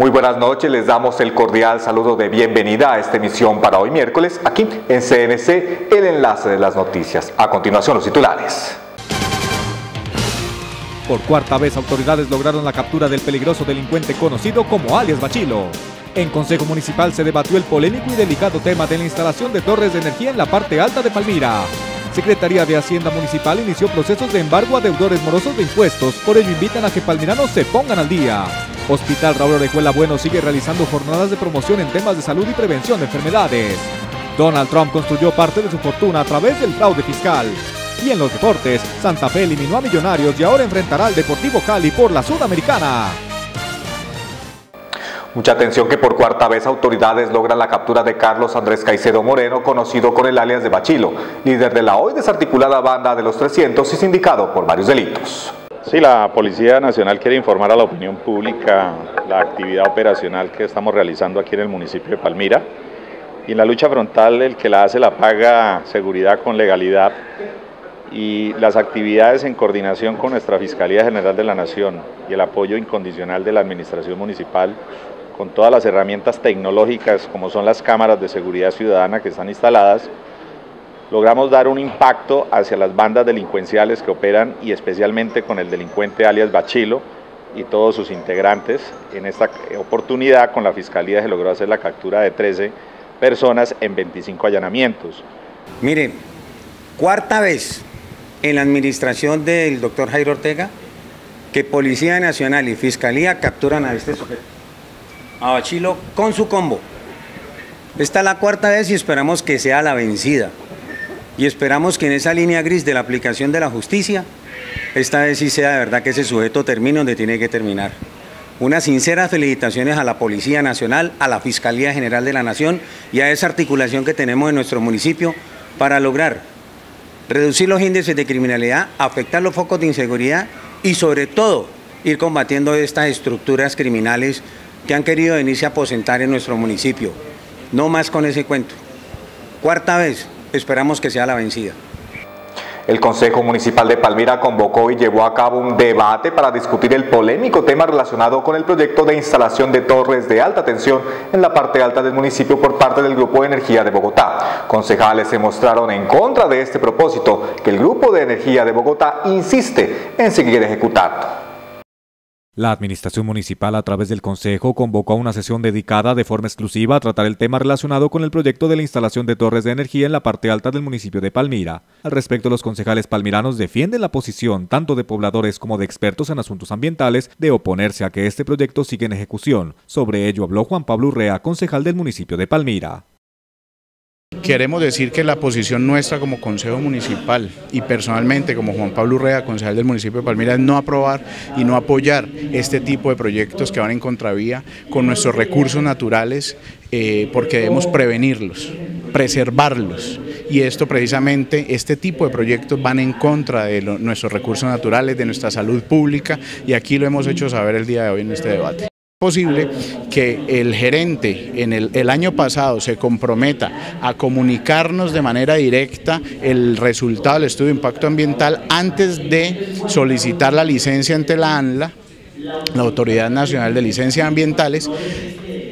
Muy buenas noches, les damos el cordial saludo de bienvenida a esta emisión para hoy miércoles, aquí en CNC, el enlace de las noticias. A continuación los titulares. Por cuarta vez autoridades lograron la captura del peligroso delincuente conocido como alias Bachilo. En Consejo Municipal se debatió el polémico y delicado tema de la instalación de torres de energía en la parte alta de Palmira. Secretaría de Hacienda Municipal inició procesos de embargo a deudores morosos de impuestos, por ello invitan a que palmiranos se pongan al día. Hospital Raúl Orejuela Bueno sigue realizando jornadas de promoción en temas de salud y prevención de enfermedades. Donald Trump construyó parte de su fortuna a través del fraude fiscal. Y en los deportes, Santa Fe eliminó a Millonarios y ahora enfrentará al Deportivo Cali por la Sudamericana. Mucha atención que por cuarta vez autoridades logran la captura de Carlos Andrés Caicedo Moreno, conocido con el alias de Bachilo, líder de la hoy desarticulada banda de los 300 y sindicado por varios delitos. Sí, la Policía Nacional quiere informar a la opinión pública la actividad operacional que estamos realizando aquí en el municipio de Palmira. Y en la lucha frontal el que la hace la paga seguridad con legalidad y las actividades en coordinación con nuestra Fiscalía General de la Nación y el apoyo incondicional de la Administración Municipal con todas las herramientas tecnológicas como son las cámaras de seguridad ciudadana que están instaladas, logramos dar un impacto hacia las bandas delincuenciales que operan y especialmente con el delincuente alias Bachilo y todos sus integrantes. En esta oportunidad con la Fiscalía se logró hacer la captura de 13 personas en 25 allanamientos. Mire, cuarta vez en la administración del doctor Jairo Ortega que Policía Nacional y Fiscalía capturan a este sujeto a Bachilo con su combo. Esta es la cuarta vez y esperamos que sea la vencida. Y esperamos que en esa línea gris de la aplicación de la justicia, esta vez sí sea de verdad que ese sujeto termine donde tiene que terminar. Unas sinceras felicitaciones a la Policía Nacional, a la Fiscalía General de la Nación y a esa articulación que tenemos en nuestro municipio para lograr reducir los índices de criminalidad, afectar los focos de inseguridad y sobre todo ir combatiendo estas estructuras criminales que han querido venirse a aposentar en nuestro municipio. No más con ese cuento. Cuarta vez, esperamos que sea la vencida. El Consejo Municipal de Palmira convocó y llevó a cabo un debate para discutir el polémico tema relacionado con el proyecto de instalación de torres de alta tensión en la parte alta del municipio por parte del Grupo de Energía de Bogotá. Concejales se mostraron en contra de este propósito que el Grupo de Energía de Bogotá insiste en seguir ejecutando. La Administración Municipal a través del Consejo convocó a una sesión dedicada de forma exclusiva a tratar el tema relacionado con el proyecto de la instalación de torres de energía en la parte alta del municipio de Palmira. Al respecto, los concejales palmiranos defienden la posición tanto de pobladores como de expertos en asuntos ambientales de oponerse a que este proyecto siga en ejecución. Sobre ello habló Juan Pablo Urrea, concejal del municipio de Palmira. Queremos decir que la posición nuestra como Consejo Municipal y personalmente como Juan Pablo Urrea, concejal del municipio de Palmira, es no aprobar y no apoyar este tipo de proyectos que van en contravía con nuestros recursos naturales eh, porque debemos prevenirlos, preservarlos. Y esto precisamente, este tipo de proyectos van en contra de nuestros recursos naturales, de nuestra salud pública y aquí lo hemos hecho saber el día de hoy en este debate posible que el gerente en el, año pasado se comprometa a comunicarnos de manera directa el resultado del estudio de impacto ambiental antes de solicitar la licencia ante la ANLA, la Autoridad Nacional de Licencias Ambientales,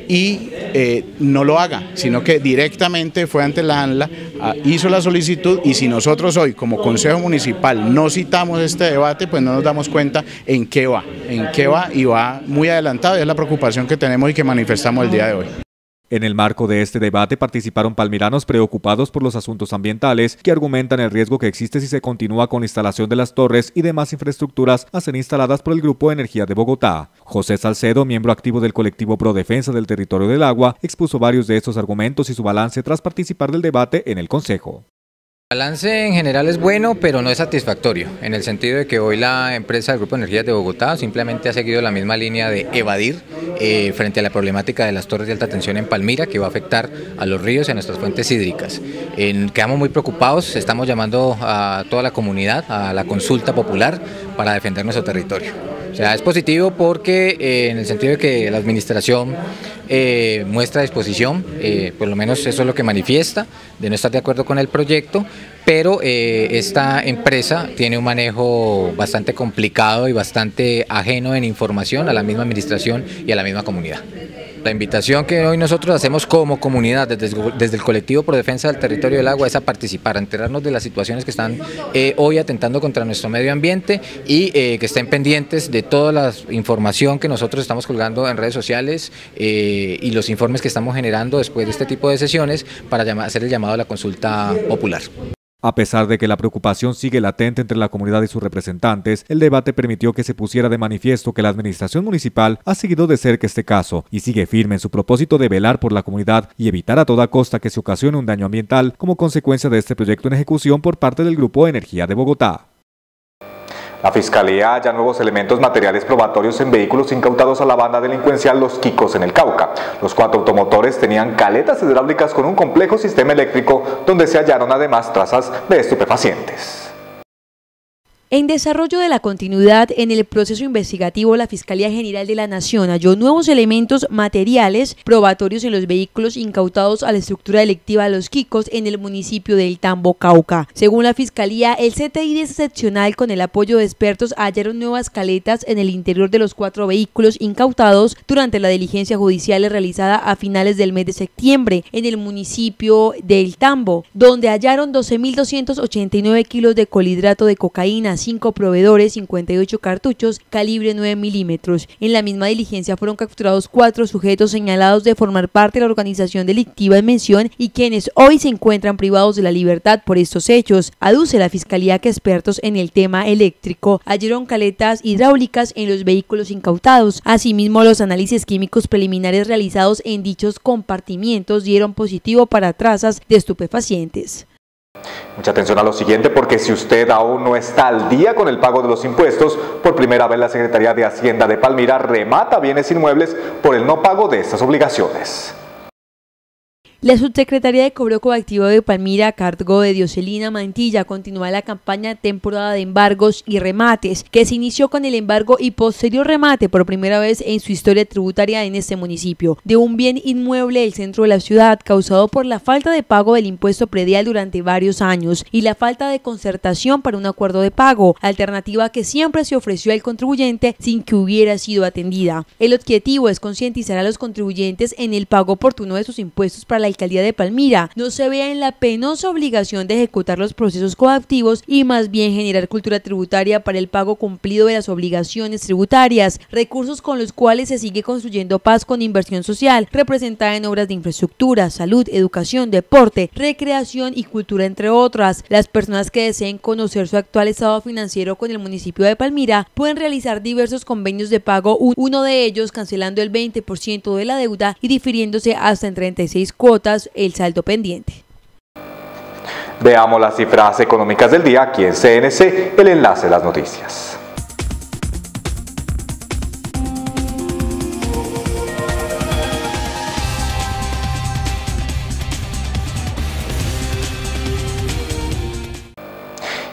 y eh, no lo haga, sino que directamente fue ante la ANLA, ah, hizo la solicitud y si nosotros hoy como Consejo Municipal no citamos este debate, pues no nos damos cuenta en qué va, en qué va y va muy adelantado y es la preocupación que tenemos y que manifestamos el día de hoy. En el marco de este debate participaron palmiranos preocupados por los asuntos ambientales que argumentan el riesgo que existe si se continúa con la instalación de las torres y demás infraestructuras a ser instaladas por el Grupo Energía de Bogotá. José Salcedo, miembro activo del colectivo Pro Defensa del Territorio del Agua, expuso varios de estos argumentos y su balance tras participar del debate en el Consejo. El balance en general es bueno, pero no es satisfactorio, en el sentido de que hoy la empresa del Grupo Energías de Bogotá simplemente ha seguido la misma línea de evadir eh, frente a la problemática de las torres de alta tensión en Palmira, que va a afectar a los ríos y a nuestras fuentes hídricas. quedamos muy preocupados, estamos llamando a toda la comunidad a la consulta popular para defender nuestro territorio. O sea, es positivo porque eh, en el sentido de que la administración eh, muestra disposición, eh, por lo menos eso es lo que manifiesta, de no estar de acuerdo con el proyecto, pero esta empresa tiene un manejo bastante complicado y bastante ajeno en información a la misma administración y a la misma comunidad. La invitación que hoy nosotros hacemos como comunidad desde, el colectivo por defensa del territorio del agua es a participar, a enterarnos de las situaciones que están eh, hoy atentando contra nuestro medio ambiente y eh, que estén pendientes de toda la información que nosotros estamos colgando en redes sociales eh, y los informes que estamos generando después de este tipo de sesiones para hacer el llamado a la consulta popular. A pesar de que la preocupación sigue latente entre la comunidad y sus representantes, el debate permitió que se pusiera de manifiesto que la administración municipal ha seguido de cerca este caso y sigue firme en su propósito de velar por la comunidad y evitar a toda costa que se ocasione un daño ambiental como consecuencia de este proyecto en ejecución por parte del Grupo Energía de Bogotá. La Fiscalía halla nuevos elementos materiales probatorios en vehículos incautados a la banda delincuencial Los Quicos en el Cauca. Los cuatro automotores tenían caletas hidráulicas con un complejo sistema eléctrico donde se hallaron además trazas de estupefacientes. En desarrollo de la continuidad en el proceso investigativo, la Fiscalía General de la Nación halló nuevos elementos materiales probatorios en los vehículos incautados a la estructura delictiva de los Quicos en el municipio del Tambo, Cauca. Según la Fiscalía, el CTI excepcional con el apoyo de expertos hallaron nuevas caletas en el interior de los cuatro vehículos incautados durante la diligencia judicial realizada a finales del mes de septiembre en el municipio del Tambo, donde hallaron 12.289 kilos de colhidrato de cocaína, cinco proveedores, 58 cartuchos, calibre 9 milímetros. En la misma diligencia fueron capturados cuatro sujetos señalados de formar parte de la organización delictiva en mención y quienes hoy se encuentran privados de la libertad por estos hechos. Aduce la Fiscalía que expertos en el tema eléctrico hallaron caletas hidráulicas en los vehículos incautados. Asimismo, los análisis químicos preliminares realizados en dichos compartimientos dieron positivo para trazas de estupefacientes. Mucha atención a lo siguiente porque si usted aún no está al día con el pago de los impuestos, por primera vez la Secretaría de Hacienda de Palmira remata bienes inmuebles por el no pago de estas obligaciones. La subsecretaría de Cobro Coactivo de Palmira, cargo de Dioselina Mantilla, continúa la campaña temporada de embargos y remates, que se inició con el embargo y posterior remate por primera vez en su historia tributaria en este municipio, de un bien inmueble del centro de la ciudad causado por la falta de pago del impuesto predial durante varios años y la falta de concertación para un acuerdo de pago, alternativa que siempre se ofreció al contribuyente sin que hubiera sido atendida. El objetivo es concientizar a los contribuyentes en el pago oportuno de sus impuestos para la alcaldía de Palmira no se vea en la penosa obligación de ejecutar los procesos coactivos y más bien generar cultura tributaria para el pago cumplido de las obligaciones tributarias, recursos con los cuales se sigue construyendo paz con inversión social, representada en obras de infraestructura, salud, educación, deporte, recreación y cultura, entre otras. Las personas que deseen conocer su actual estado financiero con el municipio de Palmira pueden realizar diversos convenios de pago, uno de ellos cancelando el 20% de la deuda y difiriéndose hasta en 36 cuotas el saldo pendiente. Veamos las cifras económicas del día aquí en CNC, el enlace de las noticias.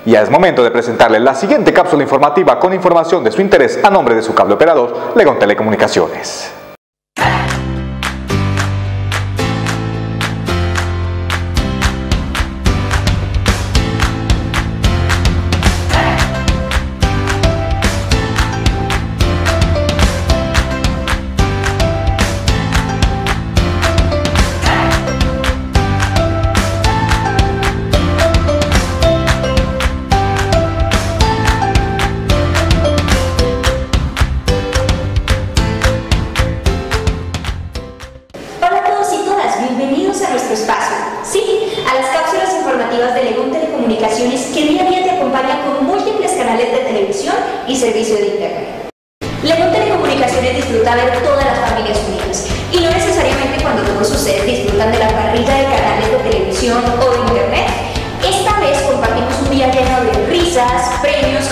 Y es momento de presentarles la siguiente cápsula informativa con información de su interés a nombre de su cable operador, Legon Telecomunicaciones.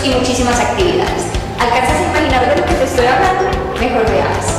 y muchísimas actividades. ¿Alcanzas a imaginar de lo que te estoy hablando? Mejor veas.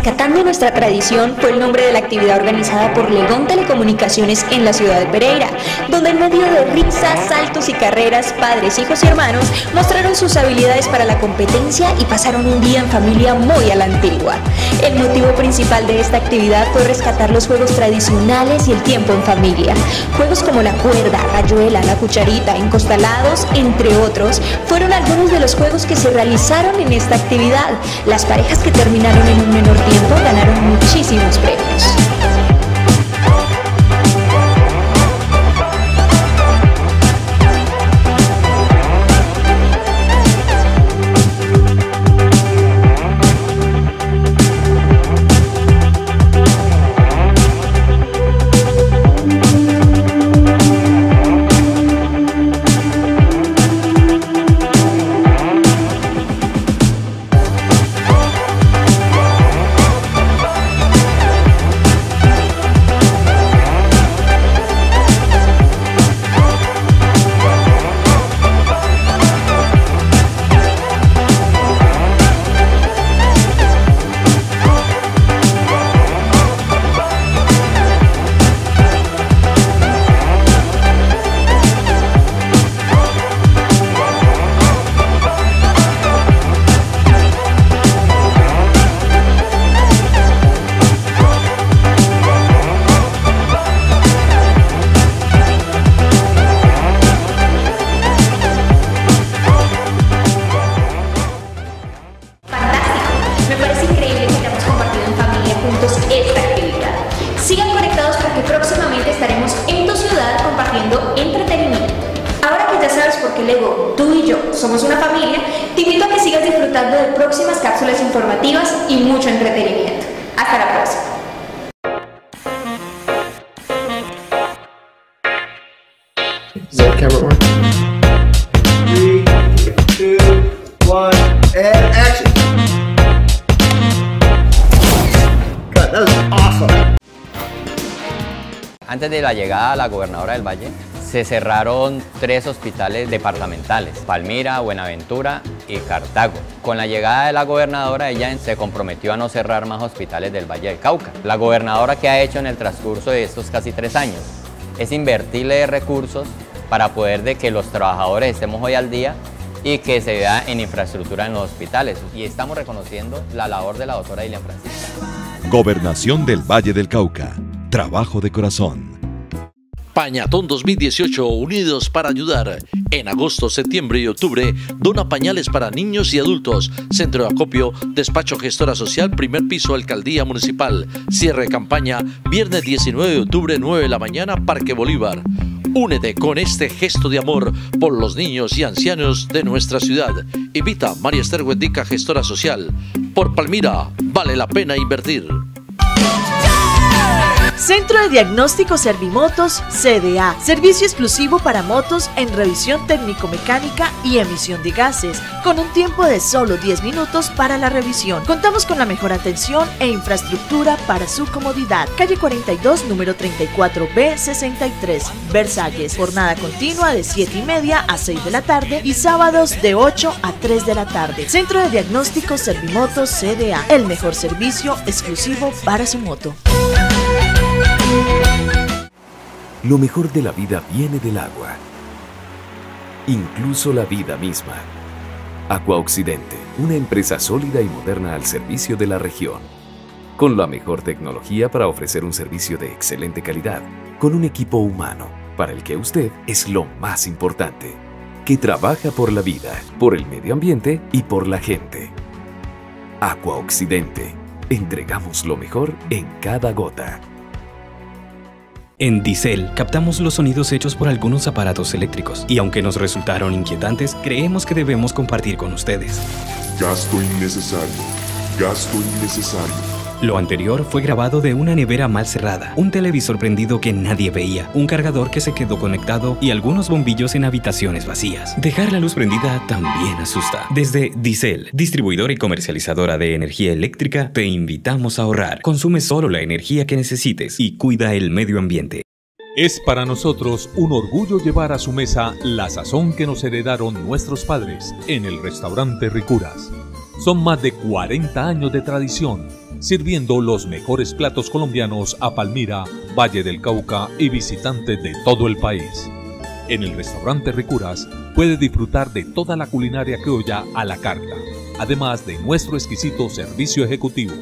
Rescatando nuestra tradición fue el nombre de la actividad organizada por Legón Telecomunicaciones en la ciudad de Pereira, donde en medio de risas, saltos y carreras, padres, hijos y hermanos mostraron sus habilidades para la competencia y pasaron un día en familia muy a la antigua. El motivo principal de esta actividad fue rescatar los juegos tradicionales y el tiempo en familia. Juegos como la cuerda, rayuela, la cucharita, encostalados, entre otros, fueron algunos de los juegos que se realizaron en esta actividad. Las parejas que terminaron en un menor tiempo ganaron muchísimos premios. La gobernadora del Valle, se cerraron tres hospitales departamentales, Palmira, Buenaventura y Cartago. Con la llegada de la gobernadora, ella se comprometió a no cerrar más hospitales del Valle del Cauca. La gobernadora que ha hecho en el transcurso de estos casi tres años es invertirle recursos para poder de que los trabajadores estemos hoy al día y que se vea en infraestructura en los hospitales. Y estamos reconociendo la labor de la doctora Ilian Francisca. Gobernación del Valle del Cauca. Trabajo de corazón. Pañatón 2018 Unidos para Ayudar. En agosto, septiembre y octubre, dona pañales para niños y adultos. Centro de acopio, despacho gestora social, primer piso, alcaldía municipal. Cierre campaña, viernes 19 de octubre, 9 de la mañana, Parque Bolívar. Únete con este gesto de amor por los niños y ancianos de nuestra ciudad. Invita María Esther Huendica, gestora social. Por Palmira, vale la pena invertir. Centro de Diagnóstico Servimotos CDA, servicio exclusivo para motos en revisión técnico-mecánica y emisión de gases, con un tiempo de solo 10 minutos para la revisión. Contamos con la mejor atención e infraestructura para su comodidad. Calle 42, número 34B 63, Versalles. Jornada continua de 7 y media a 6 de la tarde y sábados de 8 a 3 de la tarde. Centro de Diagnóstico Servimotos CDA, el mejor servicio exclusivo para su moto. Lo mejor de la vida viene del agua, incluso la vida misma. Aqua Occidente, una empresa sólida y moderna al servicio de la región, con la mejor tecnología para ofrecer un servicio de excelente calidad, con un equipo humano para el que usted es lo más importante, que trabaja por la vida, por el medio ambiente y por la gente. Aqua Occidente, entregamos lo mejor en cada gota. En Diesel captamos los sonidos hechos por algunos aparatos eléctricos y aunque nos resultaron inquietantes, creemos que debemos compartir con ustedes. Gasto innecesario. Gasto innecesario. Lo anterior fue grabado de una nevera mal cerrada, un televisor prendido que nadie veía, un cargador que se quedó conectado y algunos bombillos en habitaciones vacías. Dejar la luz prendida también asusta. Desde Diesel, distribuidora y comercializadora de energía eléctrica, te invitamos a ahorrar. Consume solo la energía que necesites y cuida el medio ambiente. Es para nosotros un orgullo llevar a su mesa la sazón que nos heredaron nuestros padres en el restaurante Ricuras. Son más de 40 años de tradición sirviendo los mejores platos colombianos a Palmira, Valle del Cauca y visitantes de todo el país. En el restaurante Ricuras puede disfrutar de toda la culinaria criolla a la carta, además de nuestro exquisito servicio ejecutivo.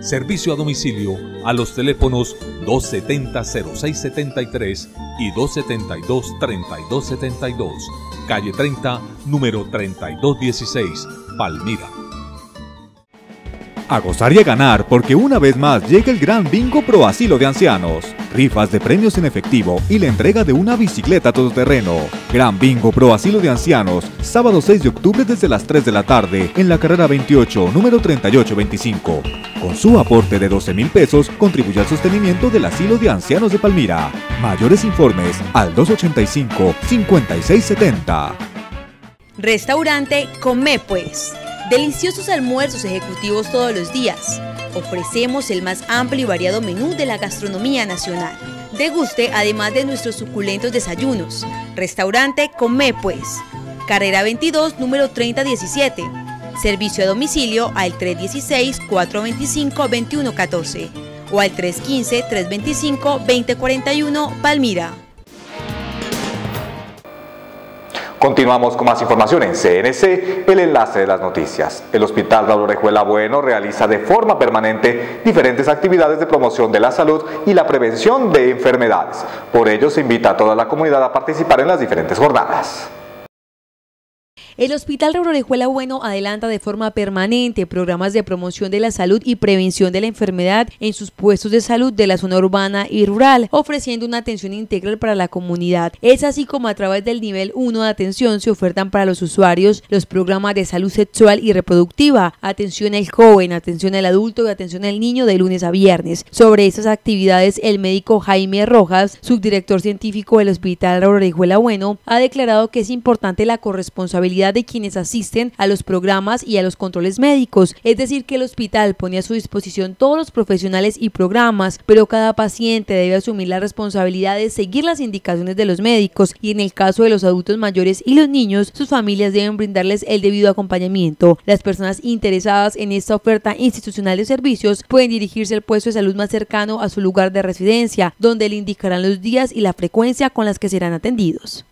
Servicio a domicilio a los teléfonos 270-0673 y 272-3272, calle 30, número 3216, Palmira. A gozar y a ganar porque una vez más llega el gran bingo pro asilo de ancianos. Rifas de premios en efectivo y la entrega de una bicicleta todoterreno. Gran bingo pro asilo de ancianos, sábado 6 de octubre desde las 3 de la tarde en la carrera 28, número 3825. Con su aporte de 12 mil pesos contribuye al sostenimiento del asilo de ancianos de Palmira. Mayores informes al 285-5670. Restaurante Come Pues. Deliciosos almuerzos ejecutivos todos los días. Ofrecemos el más amplio y variado menú de la gastronomía nacional. Deguste además de nuestros suculentos desayunos. Restaurante Come Pues. Carrera 22, número 3017. Servicio a domicilio al 316-425-2114 o al 315-325-2041 Palmira. Continuamos con más información en CNC, el enlace de las noticias. El Hospital Raúl Orejuela Bueno realiza de forma permanente diferentes actividades de promoción de la salud y la prevención de enfermedades. Por ello se invita a toda la comunidad a participar en las diferentes jornadas. El Hospital Orejuela Bueno adelanta de forma permanente programas de promoción de la salud y prevención de la enfermedad en sus puestos de salud de la zona urbana y rural, ofreciendo una atención integral para la comunidad. Es así como a través del nivel 1 de atención se ofertan para los usuarios los programas de salud sexual y reproductiva, atención al joven, atención al adulto y atención al niño de lunes a viernes. Sobre estas actividades, el médico Jaime Rojas, subdirector científico del Hospital Orejuela Bueno, ha declarado que es importante la corresponsabilidad de quienes asisten a los programas y a los controles médicos, es decir, que el hospital pone a su disposición todos los profesionales y programas, pero cada paciente debe asumir la responsabilidad de seguir las indicaciones de los médicos y en el caso de los adultos mayores y los niños, sus familias deben brindarles el debido acompañamiento. Las personas interesadas en esta oferta institucional de servicios pueden dirigirse al puesto de salud más cercano a su lugar de residencia, donde le indicarán los días y la frecuencia con las que serán atendidos.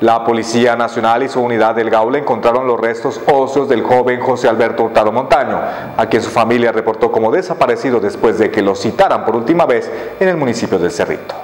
La Policía Nacional y su unidad del Gaule encontraron los restos óseos del joven José Alberto Hurtado Montaño, a quien su familia reportó como desaparecido después de que lo citaran por última vez en el municipio del Cerrito.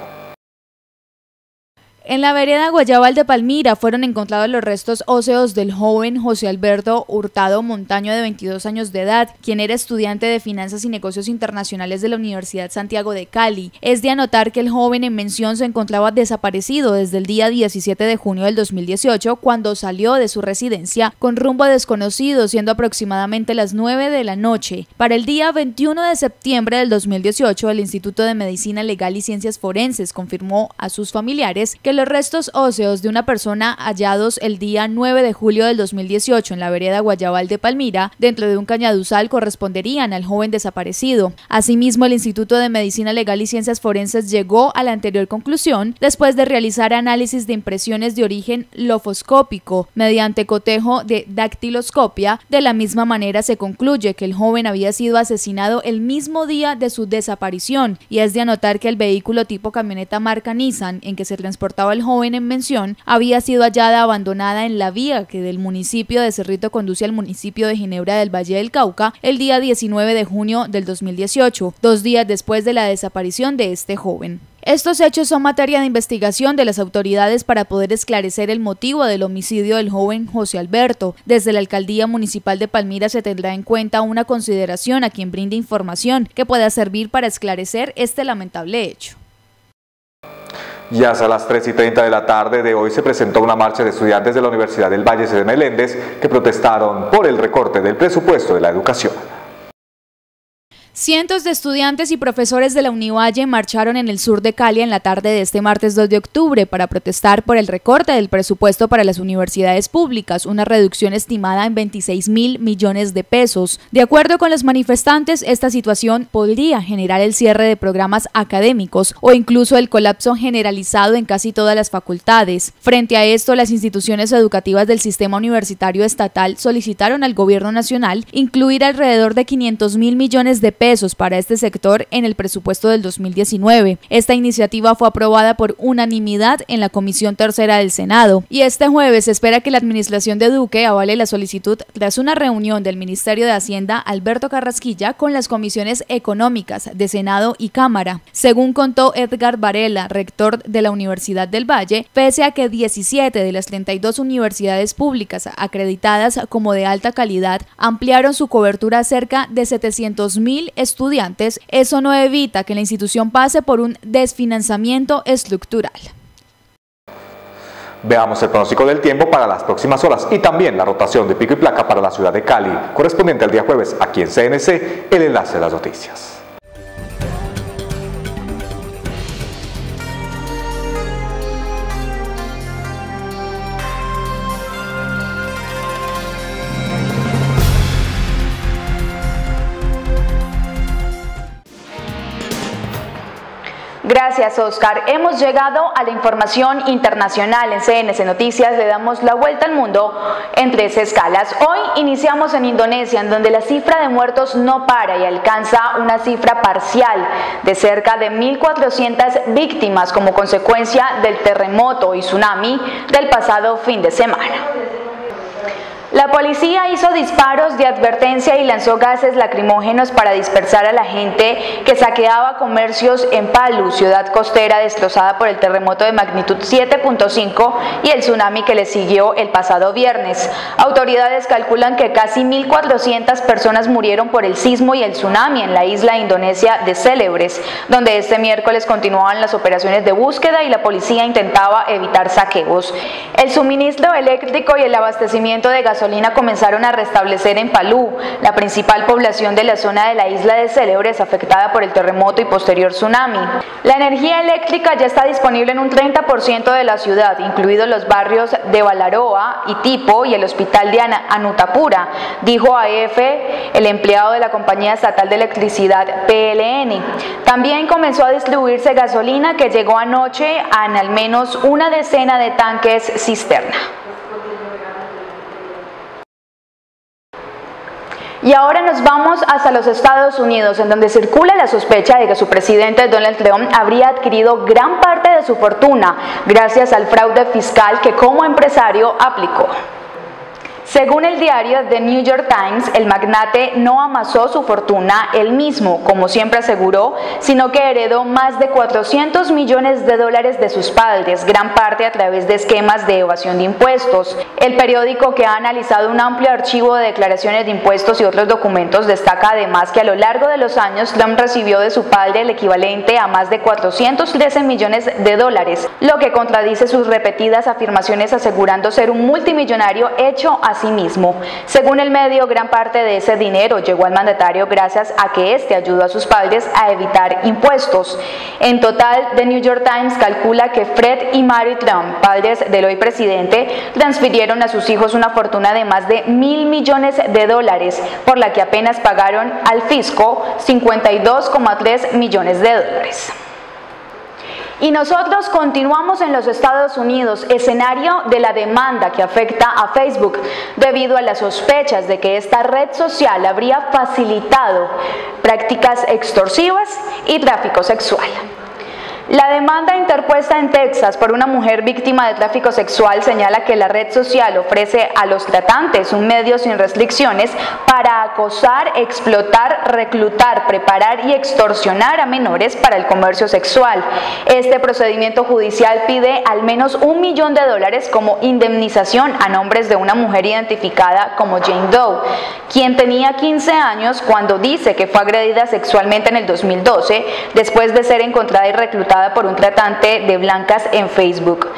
En la vereda Guayabal de Palmira fueron encontrados los restos óseos del joven José Alberto Hurtado Montaño de 22 años de edad, quien era estudiante de Finanzas y Negocios Internacionales de la Universidad Santiago de Cali. Es de anotar que el joven en mención se encontraba desaparecido desde el día 17 de junio del 2018, cuando salió de su residencia con rumbo desconocido, siendo aproximadamente las 9 de la noche. Para el día 21 de septiembre del 2018, el Instituto de Medicina Legal y Ciencias Forenses confirmó a sus familiares que los restos óseos de una persona hallados el día 9 de julio del 2018 en la vereda Guayabal de Palmira, dentro de un cañaduzal, corresponderían al joven desaparecido. Asimismo, el Instituto de Medicina Legal y Ciencias Forenses llegó a la anterior conclusión después de realizar análisis de impresiones de origen lofoscópico mediante cotejo de dactiloscopia. De la misma manera se concluye que el joven había sido asesinado el mismo día de su desaparición y es de anotar que el vehículo tipo camioneta marca Nissan en que se transportaba el joven en mención había sido hallada abandonada en la vía que del municipio de Cerrito conduce al municipio de Ginebra del Valle del Cauca el día 19 de junio del 2018, dos días después de la desaparición de este joven. Estos hechos son materia de investigación de las autoridades para poder esclarecer el motivo del homicidio del joven José Alberto. Desde la Alcaldía Municipal de Palmira se tendrá en cuenta una consideración a quien brinde información que pueda servir para esclarecer este lamentable hecho. Y hasta las 3 y 30 de la tarde de hoy se presentó una marcha de estudiantes de la Universidad del Valle de Meléndez que protestaron por el recorte del presupuesto de la educación. Cientos de estudiantes y profesores de la Univalle marcharon en el sur de Cali en la tarde de este martes 2 de octubre para protestar por el recorte del presupuesto para las universidades públicas, una reducción estimada en 26 mil millones de pesos. De acuerdo con los manifestantes, esta situación podría generar el cierre de programas académicos o incluso el colapso generalizado en casi todas las facultades. Frente a esto, las instituciones educativas del sistema universitario estatal solicitaron al gobierno nacional incluir alrededor de 500 mil millones de pesos para este sector en el presupuesto del 2019. Esta iniciativa fue aprobada por unanimidad en la Comisión Tercera del Senado y este jueves se espera que la administración de Duque avale la solicitud tras una reunión del Ministerio de Hacienda Alberto Carrasquilla con las comisiones económicas de Senado y Cámara. Según contó Edgar Varela, rector de la Universidad del Valle, pese a que 17 de las 32 universidades públicas acreditadas como de alta calidad ampliaron su cobertura a cerca de 700 mil estudiantes, eso no evita que la institución pase por un desfinanciamiento estructural. Veamos el pronóstico del tiempo para las próximas horas y también la rotación de pico y placa para la ciudad de Cali, correspondiente al día jueves aquí en CNC, el enlace de las noticias. Gracias, Oscar. Hemos llegado a la información internacional en CNC Noticias. Le damos la vuelta al mundo en tres escalas. Hoy iniciamos en Indonesia, en donde la cifra de muertos no para y alcanza una cifra parcial de cerca de 1.400 víctimas como consecuencia del terremoto y tsunami del pasado fin de semana. La policía hizo disparos de advertencia y lanzó gases lacrimógenos para dispersar a la gente que saqueaba comercios en Palu, ciudad costera destrozada por el terremoto de magnitud 7.5 y el tsunami que le siguió el pasado viernes. Autoridades calculan que casi 1.400 personas murieron por el sismo y el tsunami en la isla indonesia de Célebres, donde este miércoles continuaban las operaciones de búsqueda y la policía intentaba evitar saqueos. El suministro eléctrico y el abastecimiento de gasolina comenzaron a restablecer en Palú, la principal población de la zona de la isla de Célebres afectada por el terremoto y posterior tsunami. La energía eléctrica ya está disponible en un 30% de la ciudad, incluidos los barrios de Balaroa y Tipo y el hospital de Anutapura, dijo AF el empleado de la compañía estatal de electricidad PLN. También comenzó a distribuirse gasolina que llegó anoche en al menos una decena de tanques cisterna. Y ahora nos vamos hasta los Estados Unidos, en donde circula la sospecha de que su presidente Donald Trump habría adquirido gran parte de su fortuna gracias al fraude fiscal que como empresario aplicó. Según el diario The New York Times, el magnate no amasó su fortuna él mismo, como siempre aseguró, sino que heredó más de 400 millones de dólares de sus padres, gran parte a través de esquemas de evasión de impuestos. El periódico que ha analizado un amplio archivo de declaraciones de impuestos y otros documentos destaca además que a lo largo de los años Trump recibió de su padre el equivalente a más de 413 millones de dólares, lo que contradice sus repetidas afirmaciones asegurando ser un multimillonario hecho a mismo. Según el medio, gran parte de ese dinero llegó al mandatario gracias a que éste ayudó a sus padres a evitar impuestos. En total, The New York Times calcula que Fred y Mary Trump, padres del hoy presidente, transfirieron a sus hijos una fortuna de más de mil millones de dólares, por la que apenas pagaron al fisco 52,3 millones de dólares. Y nosotros continuamos en los Estados Unidos, escenario de la demanda que afecta a Facebook debido a las sospechas de que esta red social habría facilitado prácticas extorsivas y tráfico sexual. La demanda interpuesta en Texas por una mujer víctima de tráfico sexual señala que la red social ofrece a los tratantes un medio sin restricciones para acosar, explotar, reclutar, preparar y extorsionar a menores para el comercio sexual. Este procedimiento judicial pide al menos un millón de dólares como indemnización a nombres de una mujer identificada como Jane Doe, quien tenía 15 años cuando dice que fue agredida sexualmente en el 2012 después de ser encontrada y reclutada por un tratante de blancas en Facebook.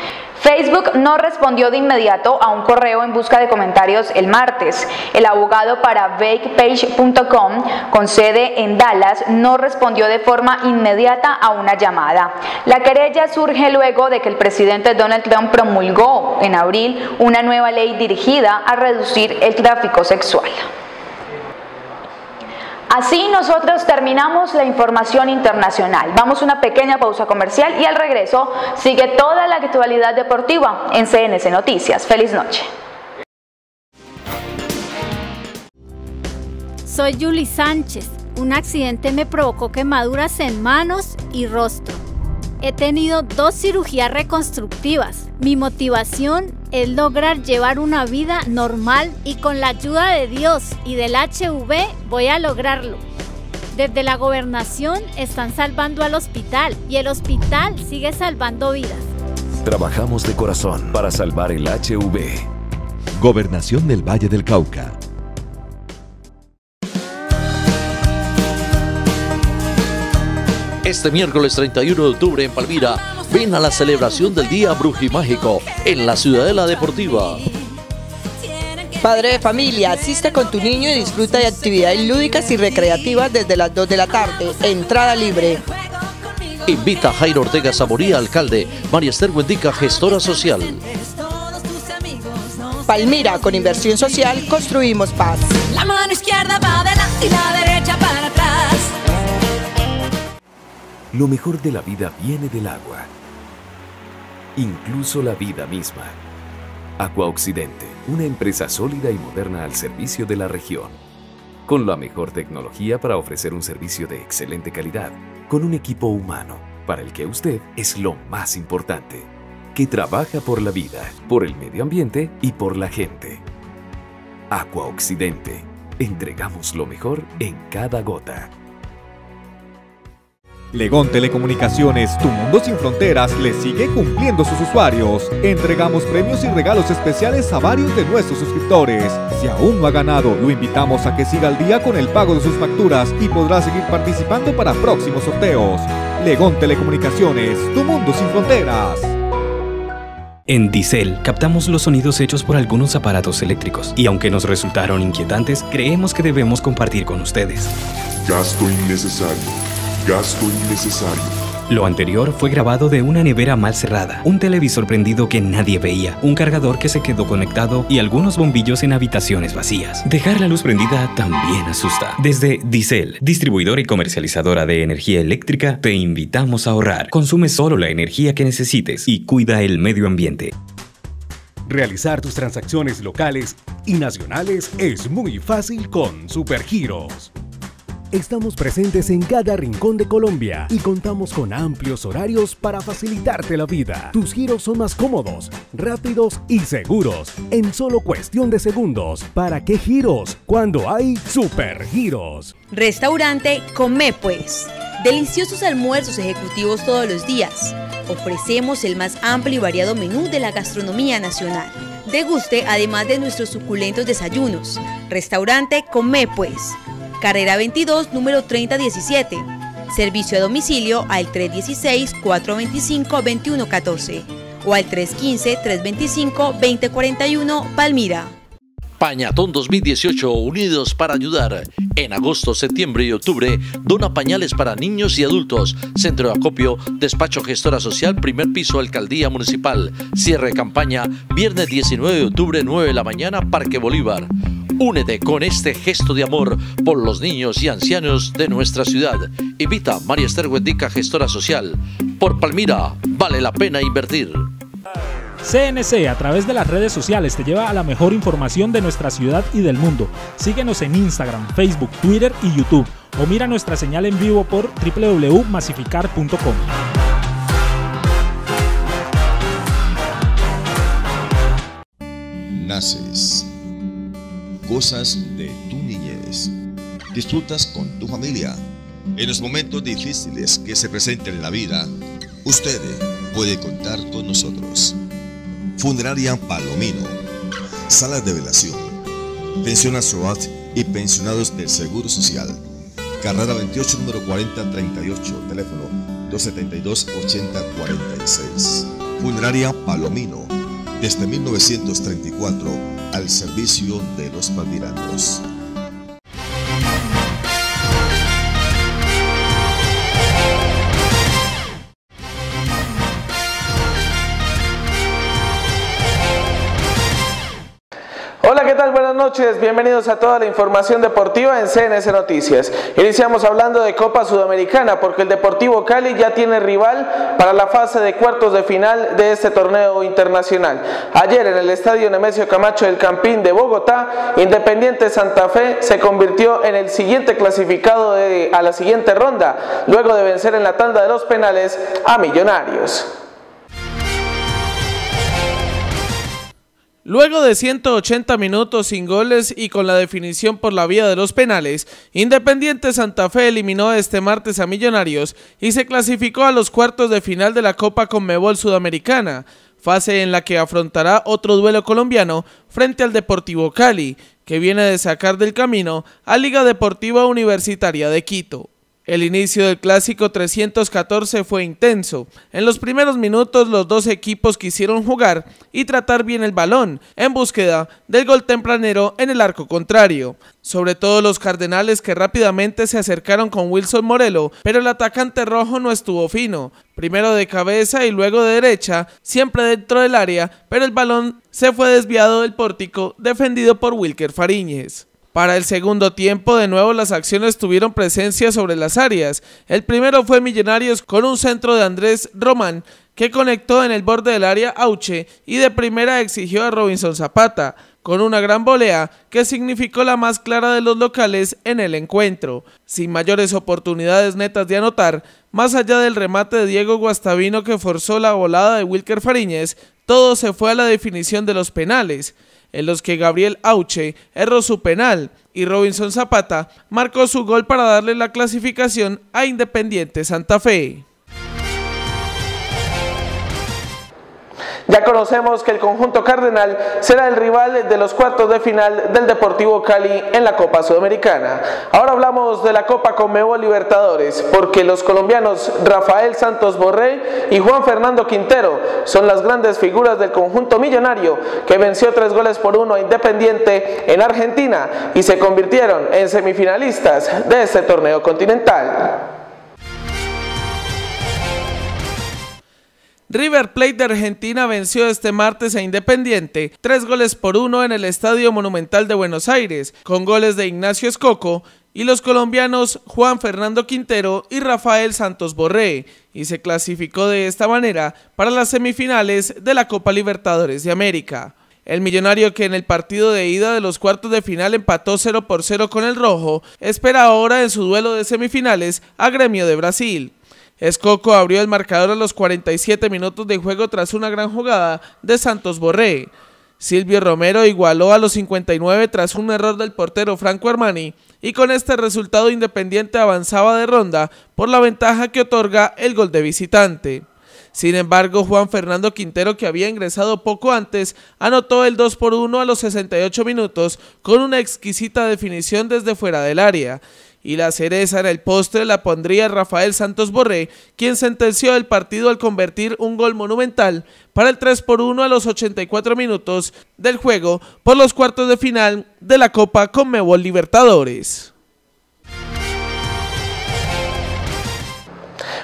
Facebook no respondió de inmediato a un correo en busca de comentarios el martes. El abogado para VakePage.com, con sede en Dallas, no respondió de forma inmediata a una llamada. La querella surge luego de que el presidente Donald Trump promulgó en abril una nueva ley dirigida a reducir el tráfico sexual. Así nosotros terminamos la información internacional. Vamos a una pequeña pausa comercial y al regreso sigue toda la actualidad deportiva en CNC Noticias. Feliz noche. Soy Julie Sánchez. Un accidente me provocó quemaduras en manos y rostro. He tenido dos cirugías reconstructivas. Mi motivación es lograr llevar una vida normal y con la ayuda de Dios y del HV voy a lograrlo. Desde la gobernación están salvando al hospital y el hospital sigue salvando vidas. Trabajamos de corazón para salvar el HV. Gobernación del Valle del Cauca. Este miércoles 31 de octubre en Palmira, ven a la celebración del Día Brujimágico en la Ciudadela Deportiva. Padre de familia, asiste con tu niño y disfruta de actividades lúdicas y recreativas desde las 2 de la tarde. Entrada libre. Invita a Jairo Ortega Zamoría, alcalde, María Esther Huendica, gestora social. Palmira, con inversión social, construimos paz. La mano izquierda va adelante y la derecha Lo mejor de la vida viene del agua, incluso la vida misma. Aqua Occidente, una empresa sólida y moderna al servicio de la región, con la mejor tecnología para ofrecer un servicio de excelente calidad, con un equipo humano para el que usted es lo más importante, que trabaja por la vida, por el medio ambiente y por la gente. Aqua Occidente, entregamos lo mejor en cada gota. Legón Telecomunicaciones, tu mundo sin fronteras, le sigue cumpliendo sus usuarios. Entregamos premios y regalos especiales a varios de nuestros suscriptores. Si aún no ha ganado, lo invitamos a que siga al día con el pago de sus facturas y podrá seguir participando para próximos sorteos. Legón Telecomunicaciones, tu mundo sin fronteras. En Diesel captamos los sonidos hechos por algunos aparatos eléctricos y aunque nos resultaron inquietantes, creemos que debemos compartir con ustedes. Gasto innecesario. Gasto innecesario. Lo anterior fue grabado de una nevera mal cerrada, un televisor prendido que nadie veía, un cargador que se quedó conectado y algunos bombillos en habitaciones vacías. Dejar la luz prendida también asusta. Desde Diesel, distribuidora y comercializadora de energía eléctrica, te invitamos a ahorrar. Consume solo la energía que necesites y cuida el medio ambiente. Realizar tus transacciones locales y nacionales es muy fácil con Supergiros. Estamos presentes en cada rincón de Colombia y contamos con amplios horarios para facilitarte la vida. Tus giros son más cómodos, rápidos y seguros, en solo cuestión de segundos. ¿Para qué giros? Cuando hay supergiros. Restaurante Come Pues. Deliciosos almuerzos ejecutivos todos los días. Ofrecemos el más amplio y variado menú de la gastronomía nacional. Deguste además de nuestros suculentos desayunos. Restaurante Come Pues carrera 22, número 3017. Servicio a domicilio al 316-425-2114 o al 315-325-2041 Palmira. Pañatón 2018 Unidos para Ayudar. En agosto, septiembre y octubre, dona pañales para niños y adultos. Centro de acopio, despacho gestora social, primer piso, alcaldía municipal. Cierre campaña, viernes 19 de octubre, 9 de la mañana, Parque Bolívar. Únete con este gesto de amor por los niños y ancianos de nuestra ciudad. Invita a María Esther Huendica, gestora social. Por Palmira, vale la pena invertir. CNC a través de las redes sociales te lleva a la mejor información de nuestra ciudad y del mundo. Síguenos en Instagram, Facebook, Twitter y YouTube o mira nuestra señal en vivo por www.masificar.com. Naces. Cosas de tu niñez. Disfrutas con tu familia. En los momentos difíciles que se presenten en la vida, usted puede contar con nosotros. Funeraria Palomino, salas de velación, pensión SOAT y pensionados del Seguro Social. Carrera 28, número 4038, teléfono 272-8046. Funeraria Palomino, desde 1934 al servicio de los palmiranos. Noches. Bienvenidos a toda la información deportiva en CNS Noticias. Iniciamos hablando de Copa Sudamericana porque el Deportivo Cali ya tiene rival para la fase de cuartos de final de este torneo internacional. Ayer en el Estadio Nemesio Camacho del Campín de Bogotá, Independiente Santa Fe se convirtió en el siguiente clasificado a la siguiente ronda, luego de vencer en la tanda de los penales a Millonarios. Luego de 180 minutos sin goles y con la definición por la vía de los penales, Independiente Santa Fe eliminó este martes a Millonarios y se clasificó a los cuartos de final de la Copa Conmebol Sudamericana, fase en la que afrontará otro duelo colombiano frente al Deportivo Cali, que viene de sacar del camino a Liga Deportiva Universitaria de Quito. El inicio del clásico 314 fue intenso. En los primeros minutos los dos equipos quisieron jugar y tratar bien el balón en búsqueda del gol tempranero en el arco contrario. Sobre todo los cardenales que rápidamente se acercaron con Wilson Morelo, pero el atacante rojo no estuvo fino. Primero de cabeza y luego de derecha, siempre dentro del área, pero el balón se fue desviado del pórtico defendido por Wilker Fariñez. Para el segundo tiempo, de nuevo las acciones tuvieron presencia sobre las áreas. El primero fue Millonarios con un centro de Andrés Román que conectó en el borde del área Auche y de primera exigió a Robinson Zapata con una gran volea que significó la más clara de los locales en el encuentro. Sin mayores oportunidades netas de anotar, más allá del remate de Diego Guastavino que forzó la volada de Wilker Fariñez, todo se fue a la definición de los penales en los que Gabriel Auche erró su penal y Robinson Zapata marcó su gol para darle la clasificación a Independiente Santa Fe. Ya conocemos que el conjunto cardenal será el rival de los cuartos de final del Deportivo Cali en la Copa Sudamericana. Ahora hablamos de la Copa Conmebol Libertadores, porque los colombianos Rafael Santos Borré y Juan Fernando Quintero son las grandes figuras del conjunto millonario que venció tres goles por uno a Independiente en Argentina y se convirtieron en semifinalistas de este torneo continental. River Plate de Argentina venció este martes a Independiente, tres goles por uno en el Estadio Monumental de Buenos Aires, con goles de Ignacio Escoco y los colombianos Juan Fernando Quintero y Rafael Santos Borré, y se clasificó de esta manera para las semifinales de la Copa Libertadores de América. El millonario que en el partido de ida de los cuartos de final empató 0 por 0 con el rojo, espera ahora en su duelo de semifinales a Gremio de Brasil. Escoco abrió el marcador a los 47 minutos de juego tras una gran jugada de Santos Borré. Silvio Romero igualó a los 59 tras un error del portero Franco Armani y con este resultado Independiente avanzaba de ronda por la ventaja que otorga el gol de visitante. Sin embargo, Juan Fernando Quintero, que había ingresado poco antes, anotó el 2 por 1 a los 68 minutos con una exquisita definición desde fuera del área y la cereza en el postre la pondría Rafael Santos Borré, quien sentenció el partido al convertir un gol monumental para el 3 por 1 a los 84 minutos del juego por los cuartos de final de la Copa Conmebol Libertadores.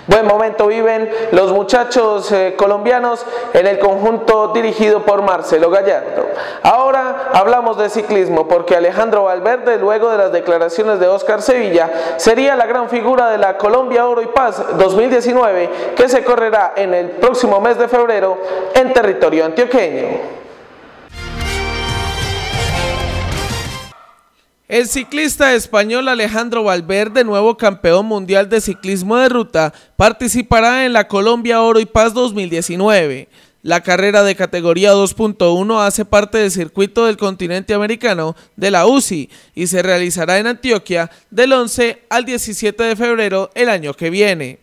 Buen momento viven los muchachos eh, colombianos en el conjunto dirigido por Marcelo Gallardo. Ahora hablamos de ciclismo porque Alejandro Valverde, luego de las declaraciones de Oscar Sevilla, sería la gran figura de la Colombia Oro y Paz 2019 que se correrá en el próximo mes de febrero en territorio antioqueño. El ciclista español Alejandro Valverde, nuevo campeón mundial de ciclismo de ruta, participará en la Colombia Oro y Paz 2019. La carrera de categoría 2.1 hace parte del circuito del continente americano de la UCI y se realizará en Antioquia del 11 al 17 de febrero el año que viene.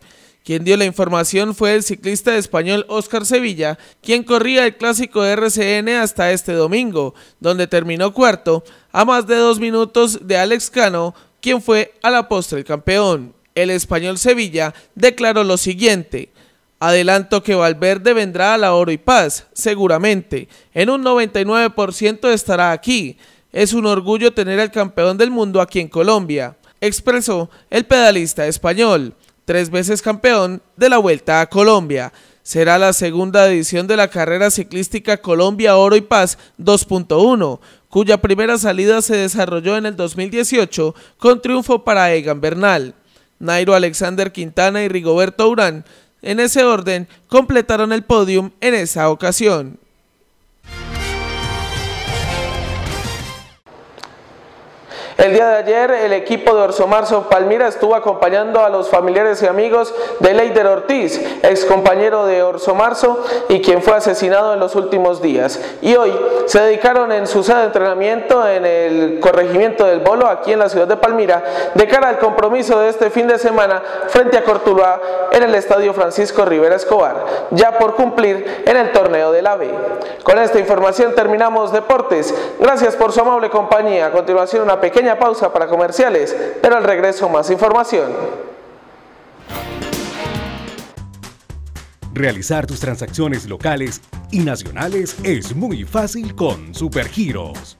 Quien dio la información fue el ciclista español Óscar Sevilla, quien corría el clásico RCN hasta este domingo, donde terminó cuarto, a más de dos minutos de Alex Cano, quien fue a la postre el campeón. El español Sevilla declaró lo siguiente. Adelanto que Valverde vendrá a la Oro y Paz, seguramente. En un 99% estará aquí. Es un orgullo tener al campeón del mundo aquí en Colombia, expresó el pedalista español, tres veces campeón de la Vuelta a Colombia. Será la segunda edición de la carrera ciclística Colombia Oro y Paz 2.1, cuya primera salida se desarrolló en el 2018 con triunfo para Egan Bernal. Nairo Alexander Quintana y Rigoberto Urán en ese orden, completaron el podium en esa ocasión. El día de ayer el equipo de Orso Marzo Palmira estuvo acompañando a los familiares y amigos de Leider Ortiz, ex compañero de Orso Marzo y quien fue asesinado en los últimos días. Y hoy se dedicaron en su sede de entrenamiento en el corregimiento del Bolo, aquí en la ciudad de Palmira, de cara al compromiso de este fin de semana frente a Cortuluá en el Estadio Francisco Rivera Escobar, ya por cumplir en el torneo del AVE. Con esta información terminamos Deportes. Gracias por su amable compañía. A continuación una pequeña pausa para comerciales, pero al regreso más información. Realizar tus transacciones locales y nacionales es muy fácil con Supergiros.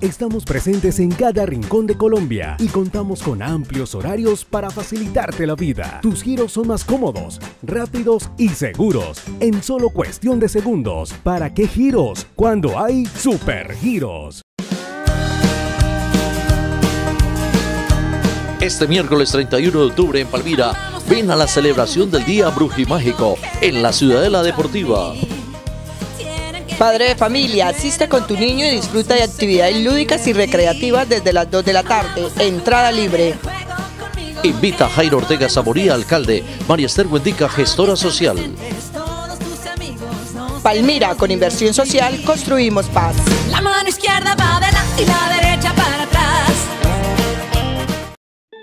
Estamos presentes en cada rincón de Colombia y contamos con amplios horarios para facilitarte la vida. Tus giros son más cómodos, rápidos y seguros, en solo cuestión de segundos. ¿Para qué giros? Cuando hay Supergiros. Este miércoles 31 de octubre en Palmira, ven a la celebración del Día Brujimágico en la Ciudadela Deportiva. Padre de familia, asiste con tu niño y disfruta de actividades lúdicas y recreativas desde las 2 de la tarde. Entrada libre. Invita a Jairo Ortega Zamoría, alcalde, María Esther Huendica, gestora social. Palmira, con inversión social, construimos paz. La mano izquierda va adelante y la derecha para atrás.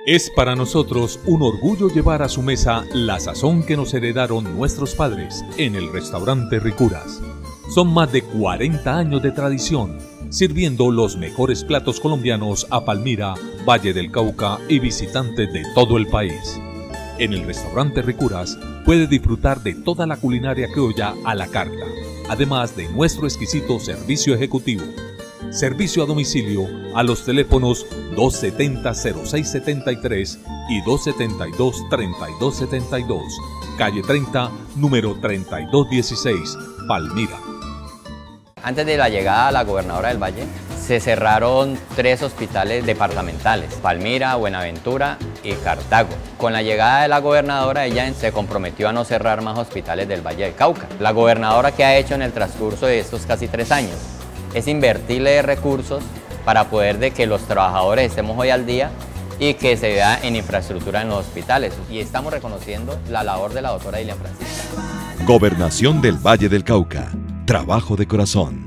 Es para nosotros un orgullo llevar a su mesa la sazón que nos heredaron nuestros padres en el restaurante Ricuras. Son más de 40 años de tradición, sirviendo los mejores platos colombianos a Palmira, Valle del Cauca y visitantes de todo el país. En el restaurante Ricuras puede disfrutar de toda la culinaria criolla a la carta, además de nuestro exquisito servicio ejecutivo Servicio a domicilio a los teléfonos 270-0673 y 272-3272, calle 30, número 3216, Palmira. Antes de la llegada a la gobernadora del Valle, se cerraron tres hospitales departamentales, Palmira, Buenaventura y Cartago. Con la llegada de la gobernadora, ella se comprometió a no cerrar más hospitales del Valle del Cauca. La gobernadora que ha hecho en el transcurso de estos casi tres años es invertirle recursos para poder de que los trabajadores estemos hoy al día y que se vea en infraestructura en los hospitales. Y estamos reconociendo la labor de la doctora Ilia Francisca. Gobernación del Valle del Cauca. Trabajo de corazón.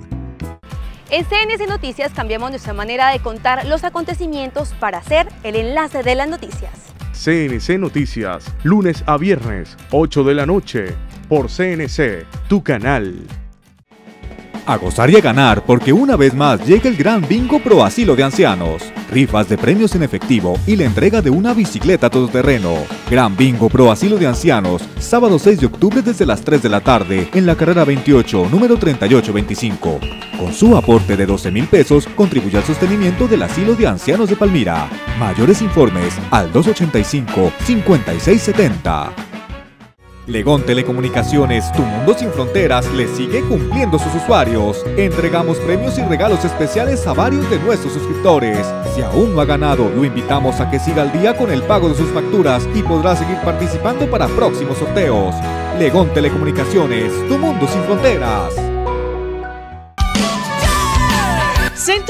En CNC Noticias cambiamos nuestra manera de contar los acontecimientos para hacer el enlace de las noticias. CNC Noticias, lunes a viernes, 8 de la noche, por CNC, tu canal a gozar y a ganar porque una vez más llega el Gran Bingo Pro Asilo de Ancianos. Rifas de premios en efectivo y la entrega de una bicicleta todoterreno. Gran Bingo Pro Asilo de Ancianos, sábado 6 de octubre desde las 3 de la tarde en la carrera 28, número 3825. Con su aporte de 12 mil pesos, contribuye al sostenimiento del Asilo de Ancianos de Palmira. Mayores informes al 285-5670. Legón Telecomunicaciones, tu mundo sin fronteras, le sigue cumpliendo sus usuarios. Entregamos premios y regalos especiales a varios de nuestros suscriptores. Si aún no ha ganado, lo invitamos a que siga al día con el pago de sus facturas y podrá seguir participando para próximos sorteos. Legón Telecomunicaciones, tu mundo sin fronteras.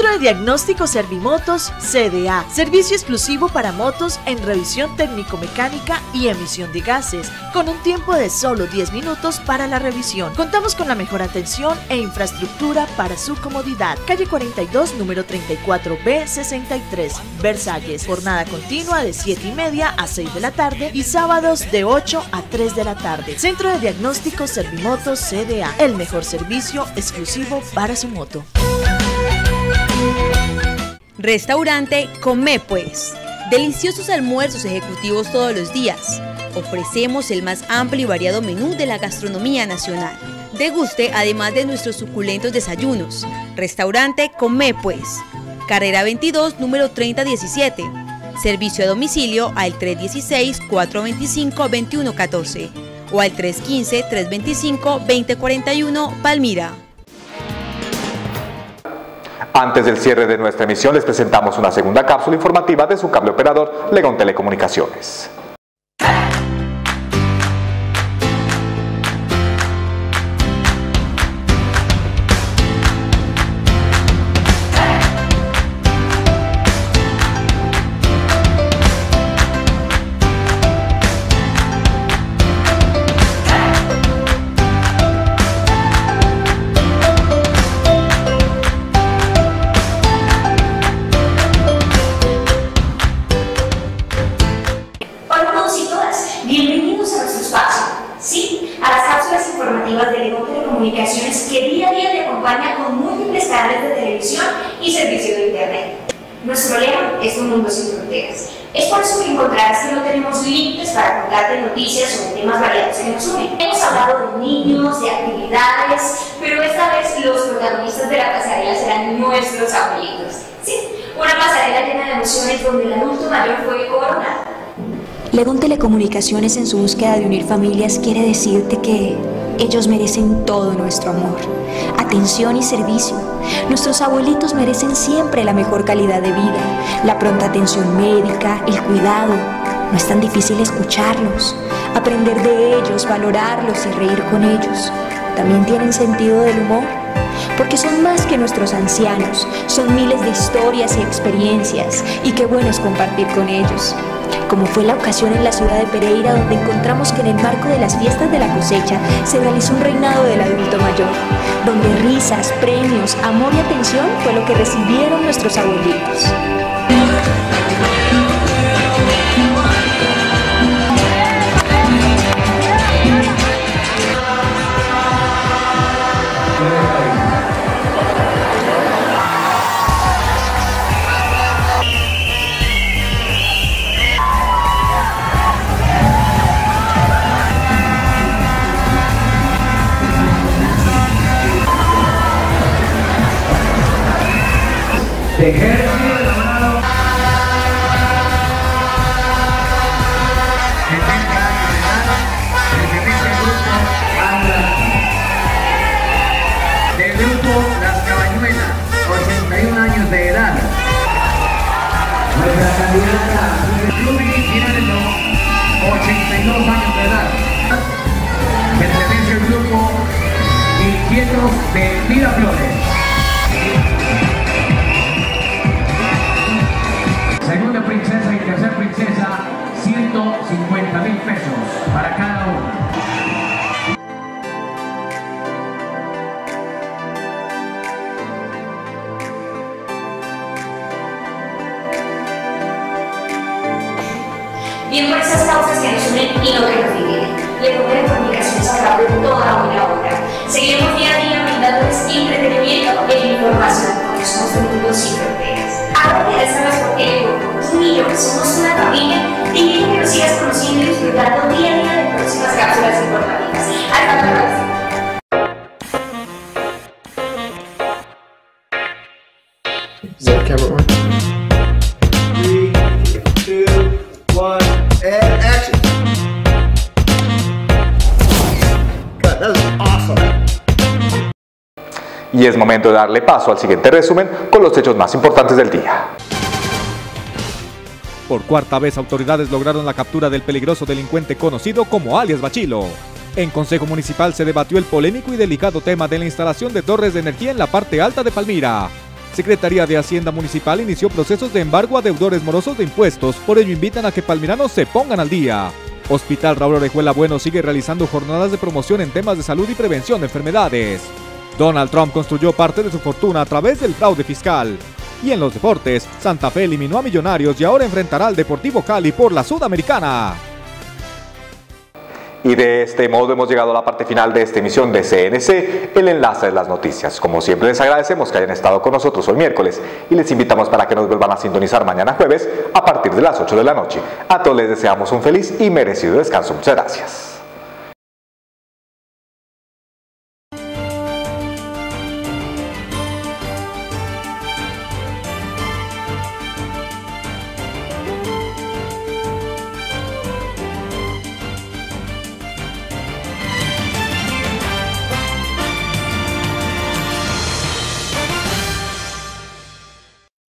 Centro de Diagnóstico Servimotos CDA. Servicio exclusivo para motos en revisión técnico-mecánica y emisión de gases, con un tiempo de solo 10 minutos para la revisión. Contamos con la mejor atención e infraestructura para su comodidad. Calle 42, número 34B 63, Versalles. Jornada continua de 7 y media a 6 de la tarde y sábados de 8 a 3 de la tarde. Centro de Diagnóstico Servimotos CDA. El mejor servicio exclusivo para su moto. Restaurante Come Pues. Deliciosos almuerzos ejecutivos todos los días. Ofrecemos el más amplio y variado menú de la gastronomía nacional. Deguste además de nuestros suculentos desayunos. Restaurante Come Pues. Carrera 22, número 3017. Servicio a domicilio al 316-425-2114 o al 315-325-2041 Palmira. Antes del cierre de nuestra emisión les presentamos una segunda cápsula informativa de su cable operador Legón Telecomunicaciones. Tenemos límites para contarte noticias sobre temas variados que nos unen. Hemos hablado de niños, de actividades, pero esta vez los protagonistas de la pasarela serán nuestros abuelitos. Sí, una pasarela llena de emociones donde el adulto mayor fue coronado. Legón Telecomunicaciones en su búsqueda de unir familias quiere decirte que ellos merecen todo nuestro amor, atención y servicio. Nuestros abuelitos merecen siempre la mejor calidad de vida, la pronta atención médica, el cuidado. No es tan difícil escucharlos, aprender de ellos, valorarlos y reír con ellos. También tienen sentido del humor, porque son más que nuestros ancianos, son miles de historias y experiencias, y qué bueno es compartir con ellos como fue la ocasión en la ciudad de Pereira donde encontramos que en el marco de las fiestas de la cosecha se realizó un reinado del adulto mayor, donde risas, premios, amor y atención fue lo que recibieron nuestros abuelitos. Del grupo Las Cabañuelas, 81 años de edad. Nuestra candidata Ruby Giraldo, 82 años de edad. Pertenece al grupo Inquietos de Miraflores. Esas causas que nos unen y no que nos dividen. Le de comunicaciones a través de toda buena obra. Seguiremos día a día brindándoles entretenimiento e información, porque somos un mundo sin fronteras. Ahora que ya sabes por qué, tú y yo somos una familia, te invito a que nos sigas conociendo y disfrutando día a día de próximas cápsulas informativas. Hasta la próxima. Y es momento de darle paso al siguiente resumen con los hechos más importantes del día. Por cuarta vez autoridades lograron la captura del peligroso delincuente conocido como alias Bachilo. En Consejo Municipal se debatió el polémico y delicado tema de la instalación de torres de energía en la parte alta de Palmira. Secretaría de Hacienda Municipal inició procesos de embargo a deudores morosos de impuestos, por ello invitan a que palmiranos se pongan al día. Hospital Raúl Orejuela Bueno sigue realizando jornadas de promoción en temas de salud y prevención de enfermedades. Donald Trump construyó parte de su fortuna a través del fraude fiscal. Y en los deportes, Santa Fe eliminó a Millonarios y ahora enfrentará al Deportivo Cali por la Sudamericana. Y de este modo hemos llegado a la parte final de esta emisión de CNC, el enlace de las noticias. Como siempre les agradecemos que hayan estado con nosotros hoy miércoles y les invitamos para que nos vuelvan a sintonizar mañana jueves a partir de las 8 de la noche. A todos les deseamos un feliz y merecido descanso. Muchas gracias.